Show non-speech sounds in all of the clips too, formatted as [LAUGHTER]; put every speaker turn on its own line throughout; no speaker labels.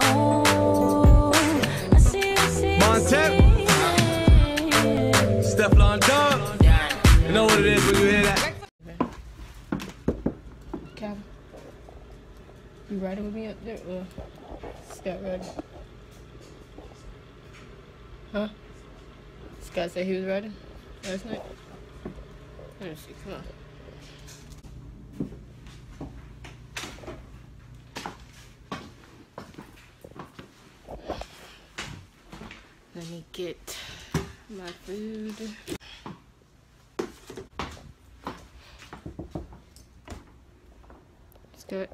Oh, I see, I see,
Montep.
see.
Stefflon Dog. You know what it is when you hear that.
Calvin, you riding with me up there? Or Scott riding? Huh? Scott said he was riding last night? Let me see, come on. Food. Scott.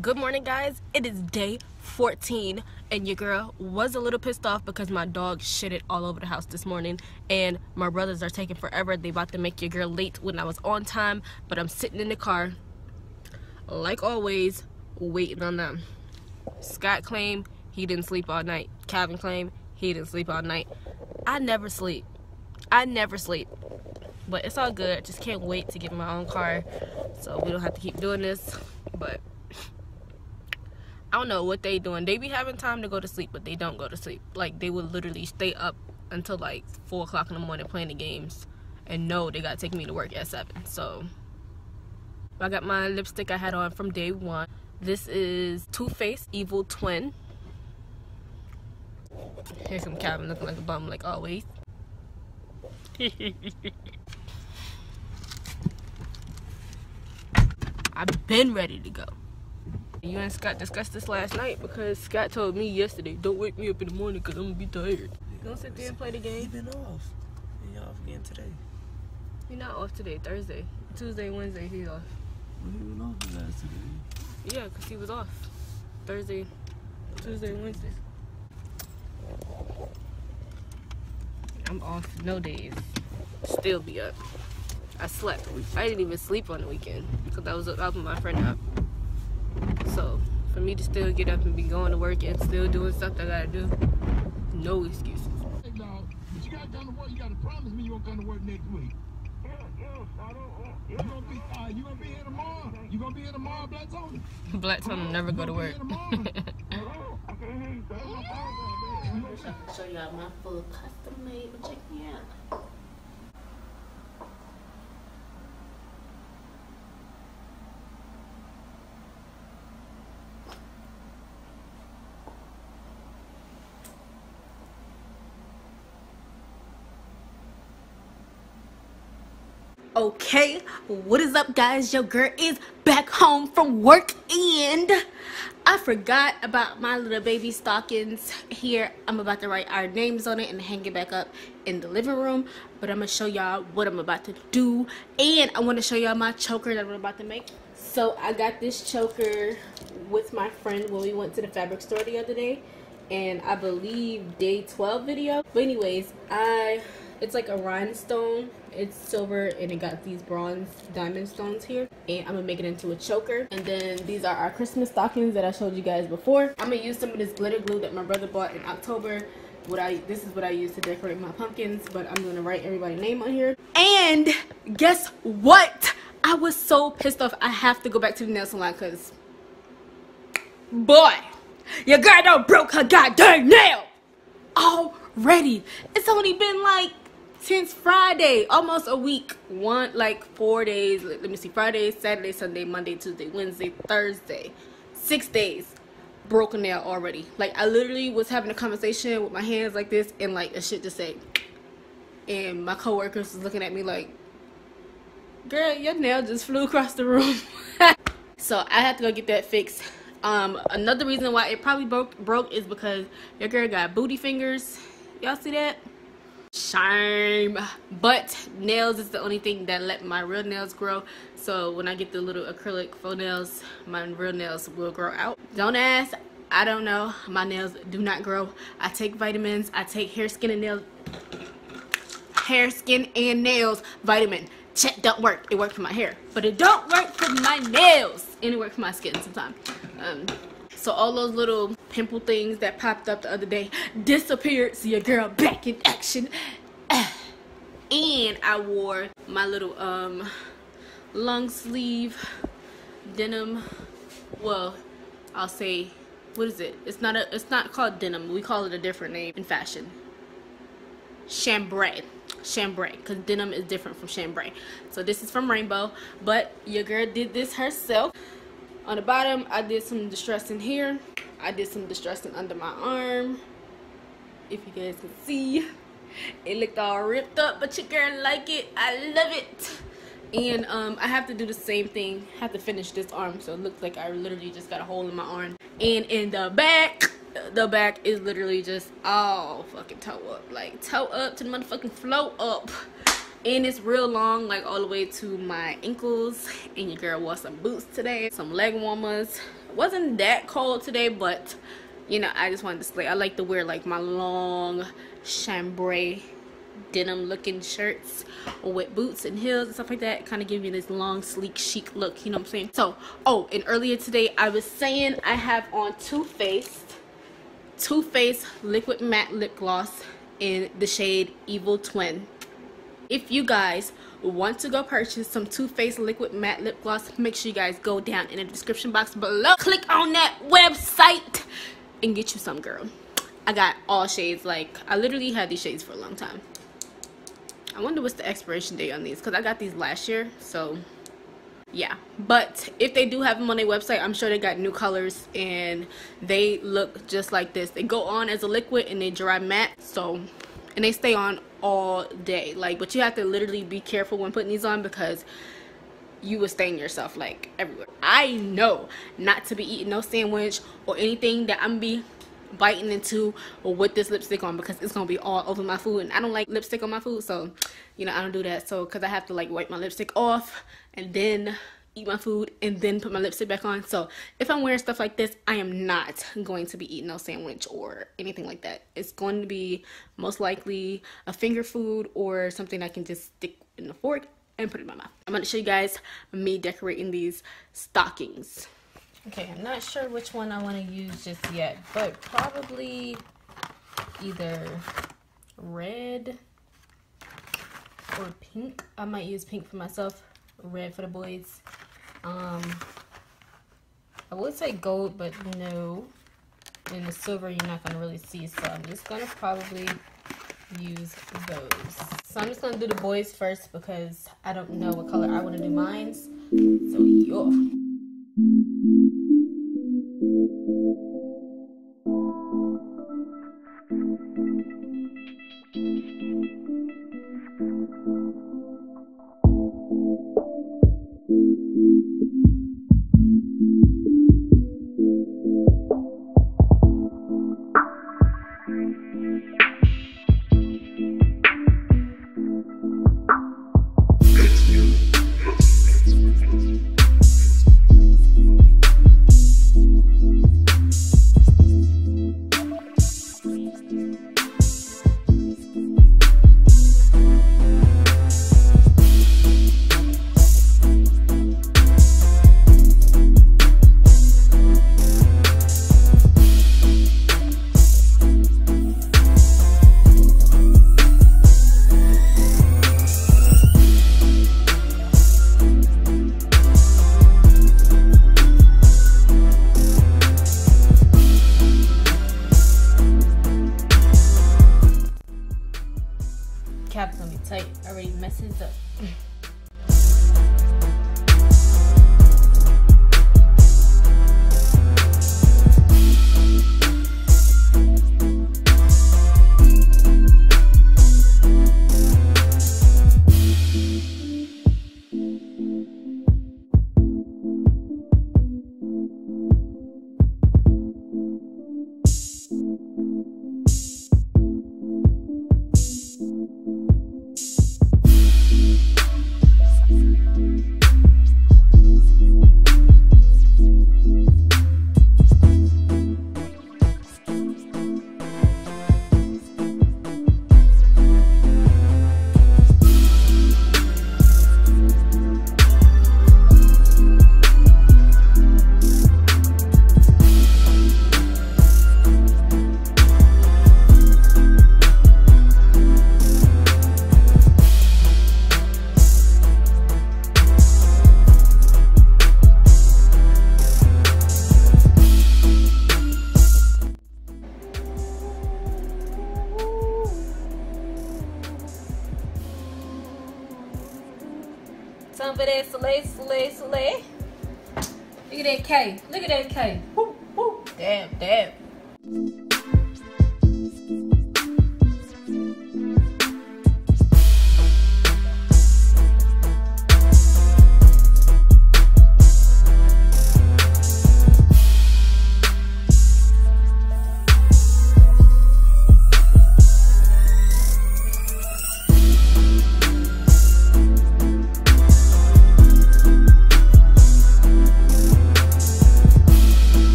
Good morning, guys. It is day 14, and your girl was a little pissed off because my dog shitted all over the house this morning, and my brothers are taking forever. They about to make your girl late when I was on time, but I'm sitting in the car, like always, waiting on them. Scott claimed he didn't sleep all night. Calvin claimed he didn't sleep all night. I never sleep. I never sleep. But it's all good. Just can't wait to get my own car so we don't have to keep doing this. But I don't know what they doing. They be having time to go to sleep, but they don't go to sleep. Like they would literally stay up until like four o'clock in the morning playing the games, and no, they gotta take me to work at seven. So I got my lipstick I had on from day one. This is Too Faced Evil Twin. Here's some Calvin looking like a bum, like always. [LAUGHS] I've been ready to go. You and Scott discussed this last night because Scott told me yesterday, don't wake me up in the morning because I'm gonna be tired. You gonna sit there and play the
He
game?
been off. He off again today.
You're not off today, Thursday. Tuesday, Wednesday, he's off.
Well, he was off last today.
Yeah, because he was off. Thursday, Tuesday, Wednesday. I'm off no days. Still be up. I slept. I didn't even sleep on the weekend because I was up with my friend up. So for me to still get up and be going to work and still doing stuff that I gotta do, no excuses.
Hey, dog, but you gotta come to work. You gotta promise me you won't come to work next week. You gonna be, uh, you gonna be here tomorrow? You gonna be here tomorrow, Black Tony?
Black Tony never go to work. [LAUGHS] Show y'all my full custom made, but check me out. Okay, what is up, guys? Your girl is back home from work, and I forgot about my little baby stockings here. I'm about to write our names on it and hang it back up in the living room. But I'm gonna show y'all what I'm about to do, and I want to show y'all my choker that I'm about to make. So I got this choker with my friend when we went to the fabric store the other day, and I believe day 12 video. But anyways, I it's like a rhinestone it's silver and it got these bronze diamond stones here. And i'm gonna make it into a choker. And then these are our christmas stockings that i showed you guys before. I'm gonna use some of this glitter glue that my brother bought in october. What i this is what i use to decorate my pumpkins but i'm gonna write everybody's name on here. And guess what? I was so pissed off. I have to go back to the nail salon because boy your girl done broke her goddamn nail already. It's only been like since Friday, almost a week. One like four days. Let, let me see. Friday, Saturday, Sunday, Monday, Tuesday, Wednesday, Thursday. Six days. Broken nail already. Like I literally was having a conversation with my hands like this and like a shit to say. And my coworkers was looking at me like, girl, your nail just flew across the room. [LAUGHS] so I had to go get that fixed. Um, another reason why it probably broke broke is because your girl got booty fingers. Y'all see that? Shame. But nails is the only thing that let my real nails grow. So when i get the little acrylic faux nails my real nails will grow out. Don't ask. I don't know. My nails do not grow. I take vitamins. I take hair skin and nails. Hair skin and nails. Vitamin. Check. Don't work. It worked for my hair. But it don't work for my nails. And it worked for my skin sometimes. Um so all those little pimple things that popped up the other day disappeared. So your girl back in action. [SIGHS] And I wore my little um long sleeve denim. Well, I'll say what is it? It's not a. It's not called denim. We call it a different name in fashion. Chambray, chambray, because denim is different from chambray. So this is from Rainbow, but your girl did this herself. On the bottom, I did some distressing here. I did some distressing under my arm. If you guys can see, it looked all ripped up, but your girl like it. I love it. And um, I have to do the same thing. Have to finish this arm so it looks like I literally just got a hole in my arm. And in the back the back is literally just all fucking toe up. Like toe up to the motherfucking flow up. And it's real long like all the way to my ankles. And your girl wore some boots today some leg warmers wasn't that cold today but you know I just wanted to slay I like to wear like my long chambray denim looking shirts with boots and heels and stuff like that. Kind of give me this long sleek chic look you know what i'm saying? So oh and earlier today i was saying i have on Too Faced Too Faced liquid matte lip gloss in the shade evil twin if you guys want to go purchase some Too Faced liquid matte lip gloss make sure you guys go down in the description box below. Click on that website and get you some girl. I got all shades like I literally had these shades for a long time. I wonder what's the expiration date on these because I got these last year so yeah. But if they do have them on their website I'm sure they got new colors and they look just like this. They go on as a liquid and they dry matte so and they stay on all day. Like but you have to literally be careful when putting these on because you will stain yourself like everywhere. I know not to be eating no sandwich or anything that I'm be biting into or with this lipstick on because it's gonna be all over my food. And I don't like lipstick on my food so you know I don't do that. So because I have to like wipe my lipstick off and then eat my food and then put my lipstick back on so if I'm wearing stuff like this I am not going to be eating no sandwich or anything like that it's going to be most likely a finger food or something I can just stick in the fork and put in my mouth I'm going to show you guys me decorating these stockings Okay, I'm not sure which one I want to use just yet, but probably either red or pink. I might use pink for myself, red for the boys. Um, I would say gold, but no. And the silver you're not going to really see, so I'm just going to probably use those. So I'm just going to do the boys first because I don't know what color I want to do mine. So, yeah. you. Look at that K. Look at that K. Woo, woo. Damn, damn.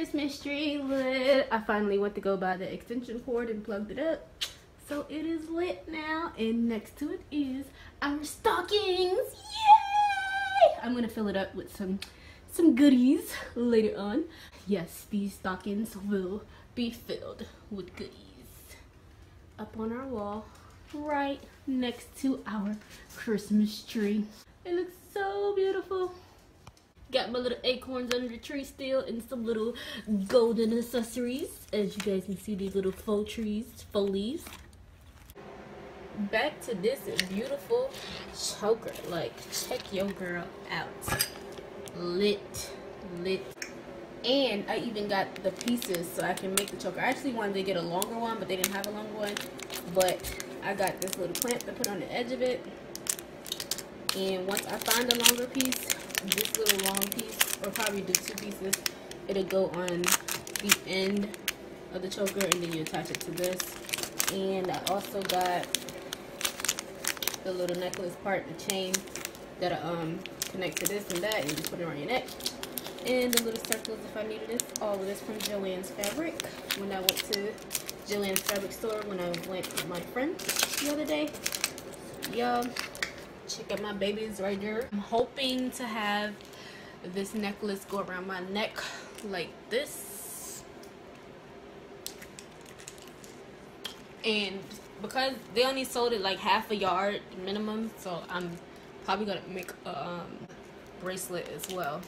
Christmas tree lit. I finally went to go buy the extension cord and plugged it up. So it is lit now. And next to it is our stockings. Yay! I'm gonna fill it up with some some goodies later on. Yes, these stockings will be filled with goodies. Up on our wall, right next to our Christmas tree. It looks so beautiful. Got my little acorns under the tree still and some little golden accessories. As you guys can see, these little faux trees, faux leaves. Back to this beautiful choker. Like, check your girl out. Lit. Lit. And I even got the pieces so I can make the choker. I actually wanted to get a longer one, but they didn't have a longer one. But I got this little clamp to put on the edge of it. And once I find a longer piece, this little long piece, or probably the two pieces, it'll go on the end of the choker and then you attach it to this. And I also got the little necklace part, the chain that um connect to this and that and just put it around your neck. And the little circles if I needed this. All of this from Joann's Fabric. When I went to Joann's Fabric store when I went with my friend the other day. Y'all check out my babies right there. I'm hoping to have this necklace go around my neck like this. And because they only sold it like half a yard minimum, so I'm probably gonna make a um, bracelet as well.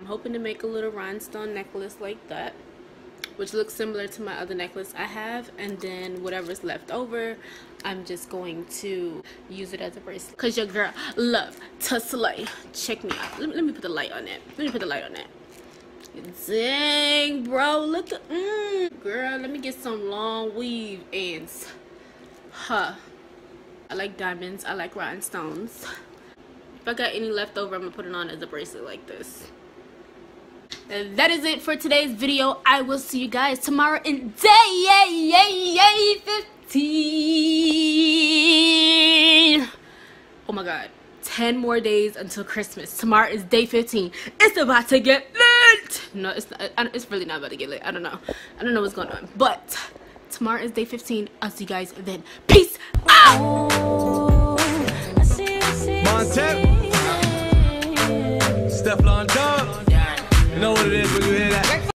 I'm hoping to make a little rhinestone necklace like that which looks similar to my other necklace I have and then whatever's left over I'm just going to use it as a bracelet. Because your girl love to slay. Check me out. Let me, let me put the light on it. Let me put the light on it. Dang bro. Look at mm, girl let me get some long weave ends. Huh. I like diamonds. I like rhinestones. If I got any left over I'm gonna put it on as a bracelet like this. And that is it for today's video. I will see you guys tomorrow in day yay yay yay 15. God. 10 more days until Christmas. Tomorrow is day 15. It's about to get lit. No, it's not, it's really not about to get lit. I don't know. I don't know what's going on. But tomorrow is day 15. I'll see you guys then. Peace out. You know what it is when you hear that.